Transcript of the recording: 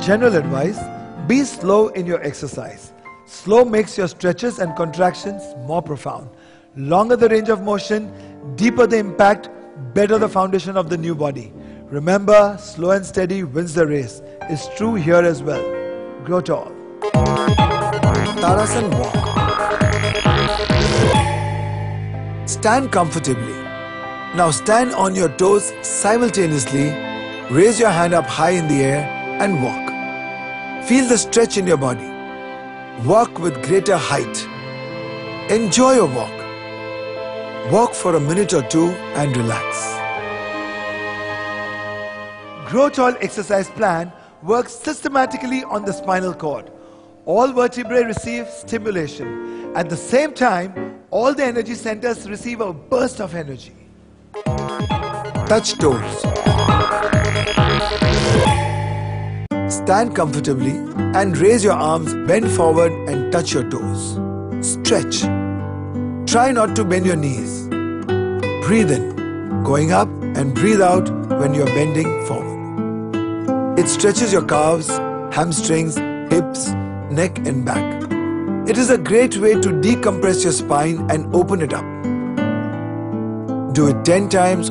general advice, be slow in your exercise. Slow makes your stretches and contractions more profound. Longer the range of motion, deeper the impact, better the foundation of the new body. Remember, slow and steady wins the race. It's true here as well. Grow tall. Tadasan walk. Stand comfortably. Now stand on your toes simultaneously. Raise your hand up high in the air and walk. Feel the stretch in your body. Walk with greater height. Enjoy your walk. Walk for a minute or two and relax. Grow Tall exercise plan works systematically on the spinal cord. All vertebrae receive stimulation. At the same time, all the energy centers receive a burst of energy. Touch toes. Stand comfortably and raise your arms, bend forward and touch your toes. Stretch. Try not to bend your knees. Breathe in, going up and breathe out when you're bending forward. It stretches your calves, hamstrings, hips, neck and back. It is a great way to decompress your spine and open it up. Do it 10 times